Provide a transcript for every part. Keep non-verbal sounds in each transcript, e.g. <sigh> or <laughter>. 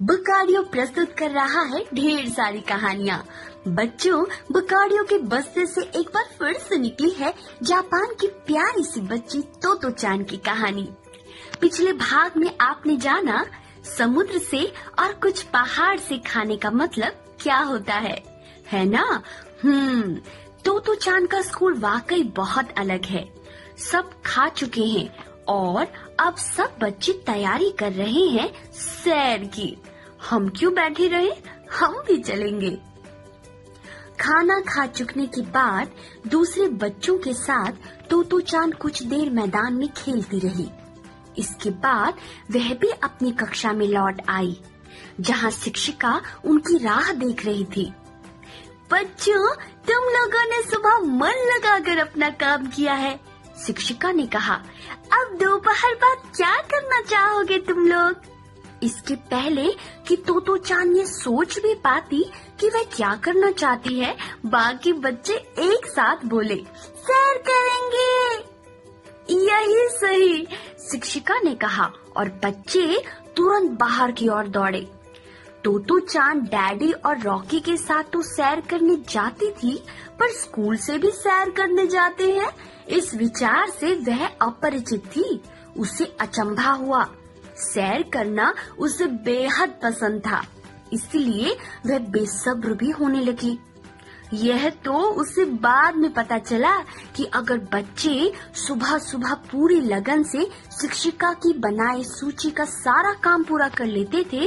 बुकाडियो प्रस्तुत कर रहा है ढेर सारी कहानियाँ। बच्चों बुकाडियो के बस्ते से एक बार फिर से निकली है जापान की प्यारी सी बच्ची तोतो चान की कहानी। पिछले भाग में आपने जाना समुद्र से और कुछ पहाड़ से खाने का मतलब क्या होता है है ना? हम्म तोतो चान का स्कूल वाकई बहुत अलग है। सब खा चुके हैं और अब सब बच्चे तैयारी कर रहे हैं सैर की। हम क्यों बैठे रहे? हम भी चलेंगे। खाना खा चुकने के बाद दूसरे बच्चों के साथ तोतो चाँद कुछ देर मैदान में खेलती रही। इसके बाद वह भी अपनी कक्षा में लौट आई, जहाँ शिक्षिका उनकी राह देख रही थी। बच्चों, तुम लोगों ने सुबह मन लगाकर अपना काम किया है, शिक्षिका ने कहा। अब दोपहर बाद क्या करना चाहोगे तुम लोग? इसके पहले कि तोतो चाँद ये सोच भी पाती कि वह क्या करना चाहती है, बाकी बच्चे एक साथ बोले, सैर करेंगे। यही सही, शिक्षिका ने कहा, और बच्चे तुरंत बाहर की ओर दौड़े। तोतो चाँद डैडी और रॉकी के साथ तो सैर करने जाती थी, पर स्कूल से भी सैर करने जाते हैं। इस विचार से वह अपरिचित थी, उसे अचंभा हुआ। सैर करना उसे बेहद पसंद था। इसलिए वह बेसब्र भी होने लगी। यह तो उसे बाद में पता चला कि अगर बच्चे सुबह सुबह पूरी लगन से शिक्षिका की बनाए सूची का सारा काम पूरा कर लेते थे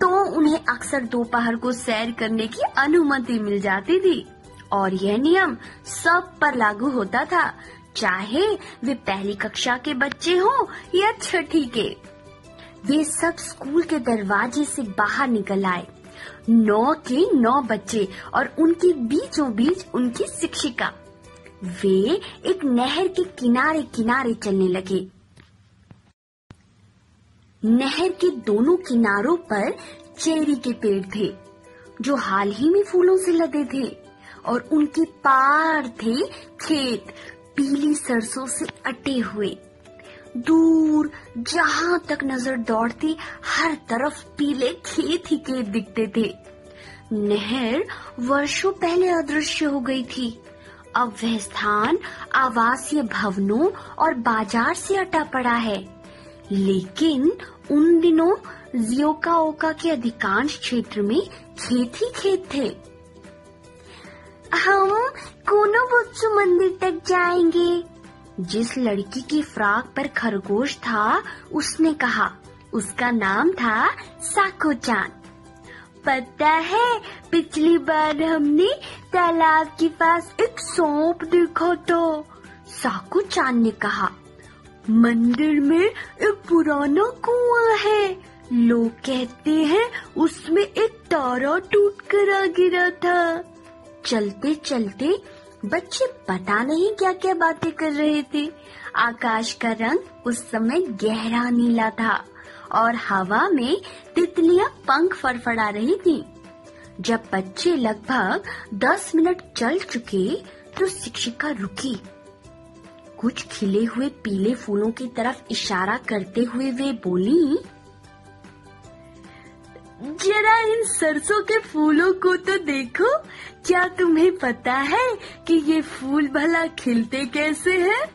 तो उन्हें अक्सर दोपहर को सैर करने की अनुमति मिल जाती थी। और यह नियम सब पर लागू होता था, चाहे वे पहली कक्षा के बच्चे हों या छठी के। वे सब स्कूल के दरवाजे से बाहर निकल आए। नौ के नौ बच्चे और उनके बीचों बीच उनकी शिक्षिका। वे एक नहर के किनारे किनारे चलने लगे। नहर के दोनों किनारों पर चेरी के पेड़ थे, जो हाल ही में फूलों से लदे थे, और उनके पार थे खेत, पीली सरसों से अटे हुए। दूर, जहाँ तक नज़र दौड़ती, हर तरफ़ पीले खेत ही खेत दिखते थे। नहर वर्षों पहले अदृश्य हो गई थी। अब वह स्थान आवासीय भवनों और बाज़ार से अटा पड़ा है। लेकिन उन दिनों जियोका ओका के अधिकांश क्षेत्र में खेत ही खेत थे। हम कोनो बुत्सु मंदिर तक जाएँगे? जिस लड़की की फ्रॉक पर खरगोश था, उसने कहा, उसका नाम था साको चाँद पता है, पिछली बार हमने तालाब के पास एक सौंप देखा था साकू चाँद ने कहा। मंदिर में एक पुराना कुआँ है, लोग कहते हैं उसमें एक तारा टूट कर आ गिरा था। चलते चलते बच्चे पता नहीं क्या क्या बातें कर रहे थे। आकाश का रंग उस समय गहरा नीला था और हवा में तितलियाँ पंख फड़फड़ा रही थी। जब बच्चे लगभग दस मिनट चल चुके तो शिक्षिका रुकी। कुछ खिले हुए पीले फूलों की तरफ़ इशारा करते हुए वे बोली जरा इन सरसों के फूलों को तो देखो। क्या तुम्हें पता है कि ये फूल भला खिलते कैसे हैं?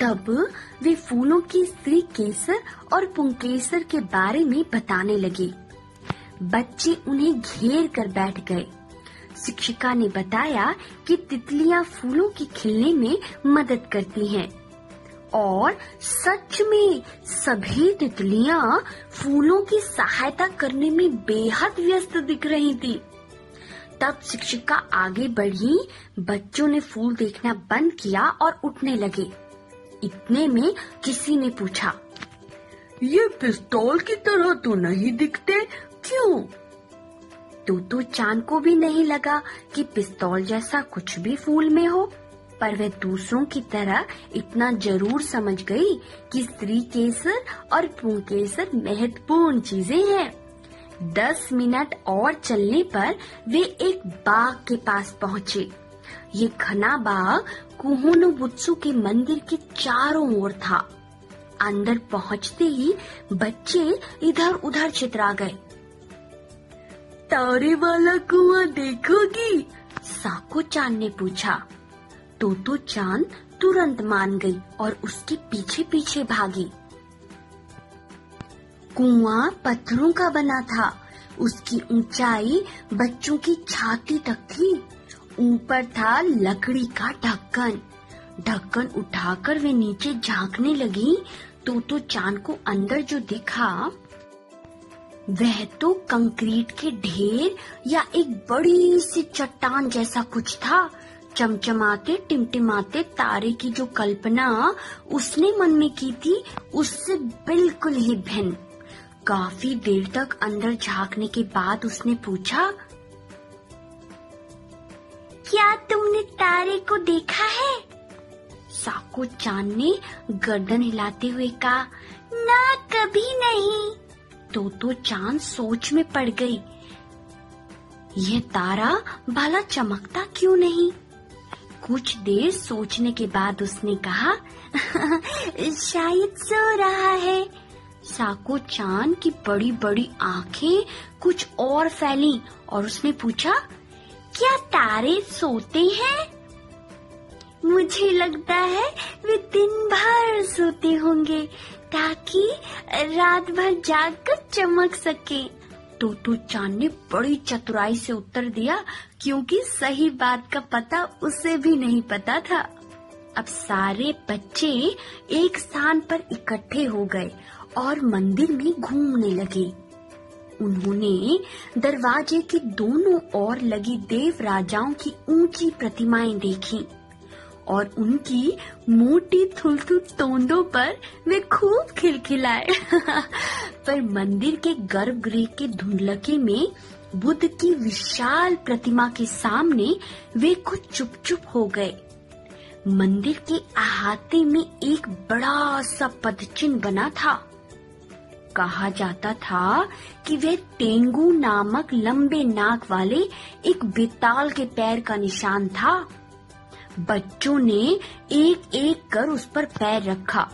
तब वे फूलों की स्त्री केसर और पुंकेसर के बारे में बताने लगी। बच्चे उन्हें घेर कर बैठ गए। शिक्षिका ने बताया कि तितलियाँ फूलों के खिलने में मदद करती हैं। और सच में सभी तितलियाँ फूलों की सहायता करने में बेहद व्यस्त दिख रही थी। तब शिक्षिका आगे बढ़ी, बच्चों ने फूल देखना बंद किया और उठने लगे। इतने में किसी ने पूछा, ये पिस्तौल की तरह तो नहीं दिखते? क्यों? तो तो चाँद को भी नहीं लगा कि पिस्तौल जैसा कुछ भी फूल में हो। पर वह दूसरों की तरह इतना ज़रूर समझ गई कि स्त्री केसर और पुंकेसर महत्वपूर्ण चीज़ें हैं। दस मिनट और चलने पर वे एक बाग के पास पहुँचे। ये घना बाग कुहोनो बुत्सु के मंदिर के चारों ओर था। अंदर पहुँचते ही बच्चे इधर उधर चित्रा गए। तारे वाला कुआँ देखोगी? साको चाँद ने पूछा। तो तो चाँद तुरंत मान गई और उसके पीछे पीछे भागी। कुआँ पत्थरों का बना था। उसकी ऊंचाई बच्चों की छाती तक थी। ऊपर था लकड़ी का ढक्कन। ढक्कन उठाकर वे नीचे झांकने लगी। तो तो चाँद को अंदर जो दिखा, वह तो कंक्रीट के ढेर या एक बड़ी सी चट्टान जैसा कुछ था। चमचमाते, टिमटिमाते तारे की जो कल्पना उसने मन में की थी, उससे बिल्कुल ही भिन्न। काफ़ी देर तक अंदर झांकने के बाद उसने पूछा, क्या तुमने तारे को देखा है? साको चाँद ने गर्दन हिलाते हुए कहा, ना, कभी नहीं। तो तो चाँद सोच में पड़ गई, यह तारा भला चमकता क्यों नहीं? कुछ देर सोचने के बाद उसने कहा, <laughs> शायद सो रहा है। साको चाँद की बड़ी बड़ी आँखें कुछ और फैली और उसने पूछा, क्या तारे सोते हैं? मुझे लगता है वे दिन भर सोते होंगे ताकि रात भर जागकर चमक सके। तो तो चाँद ने बड़ी चतुराई से उत्तर दिया, क्योंकि सही बात का पता उसे भी नहीं पता था। अब सारे बच्चे एक स्थान पर इकट्ठे हो गए और मंदिर में घूमने लगे। उन्होंने दरवाजे के दोनों ओर लगी देव राजाओं की ऊँची प्रतिमाएँ देखी। और उनकी मोटी थुलथु तोंदों पर वे खूब खिलखिलाए। <laughs> पर मंदिर के गर्भगृह के धुंधलके में बुद्ध की विशाल प्रतिमा के सामने वे कुछ चुप चुप हो गए। मंदिर के अहाते में एक बड़ा सा पदचिन्ह बना था। कहा जाता था कि वे तेंगू नामक लंबे नाक वाले एक बेताल के पैर का निशान था। बच्चों ने एक एक कर उस पर पैर रखा।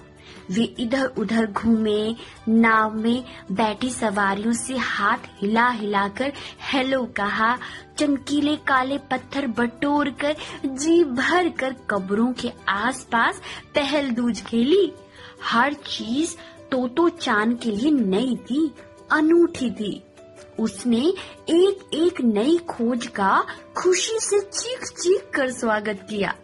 वे इधर उधर घूमे, नाव में बैठी सवारियों से हाथ हिला हिलाकर हेलो कहा। चमकीले काले पत्थर बटोर कर जी भर कर कब्रों के आसपास पहल दूज खेली। हर चीज़ तोतो चाँद के लिए नई थी, अनूठी थी। उसने एक एक नई खोज का खुशी से चीख चीख कर स्वागत किया।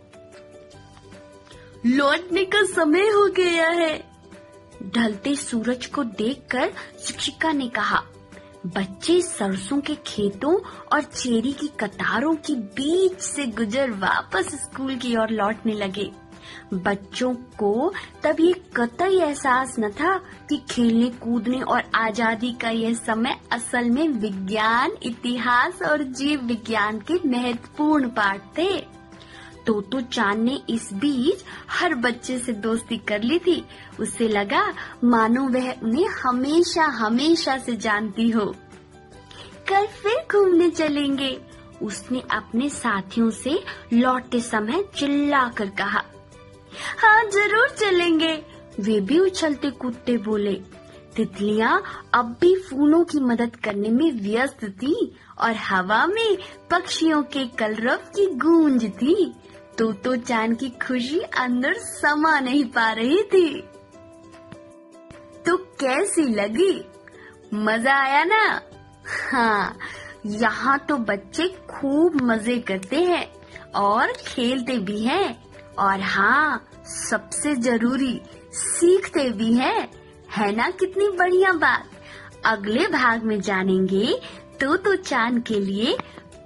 लौटने का समय हो गया है। ढलते सूरज को देखकर शिक्षिका ने कहा, बच्चे सरसों के खेतों और चेरी की कतारों के बीच से गुजर वापस स्कूल की ओर लौटने लगे। बच्चों को तब ये कतई एहसास न था कि खेलने कूदने और आज़ादी का यह समय असल में विज्ञान, इतिहास और जीव विज्ञान के महत्वपूर्ण पाठ थे। तो तो चाँद ने इस बीच हर बच्चे से दोस्ती कर ली थी। उसे लगा, मानो वह उन्हें हमेशा हमेशा से जानती हो। कल फिर घूमने चलेंगे, उसने अपने साथियों से लौटते समय चिल्ला कर कहा। हाँ ज़रूर चलेंगे। वे भी उछलते कूदते बोले, तितलियाँ, अब भी फूलों की मदद करने में व्यस्त थी और हवा में पक्षियों के कलरव की गूंज थी। तो तो चाँद की खुशी अंदर समा नहीं पा रही थी। तो कैसी लगी? मज़ा आया ना? हाँ यहाँ तो बच्चे खूब मज़े करते हैं और खेलते भी हैं। और हाँ सबसे ज़रूरी सीखते भी हैं। है ना कितनी बढ़िया बात? अगले भाग में जानेंगे तो तो चाँद के लिए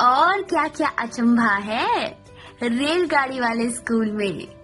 और क्या क्या अचंभा है रेलगाड़ी वाले स्कूल में।